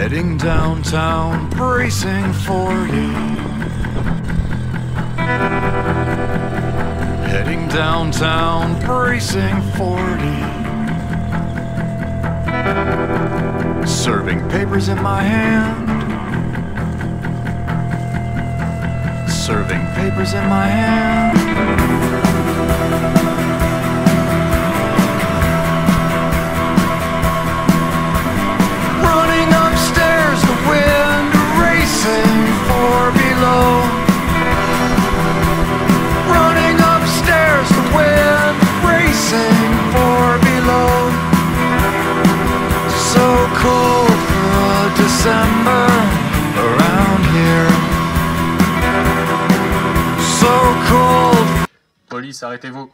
Heading downtown, bracing 40. Heading downtown, bracing 40. Serving papers in my hand. Serving papers in my hand. December around here. So cold Police, arrêtez-vous.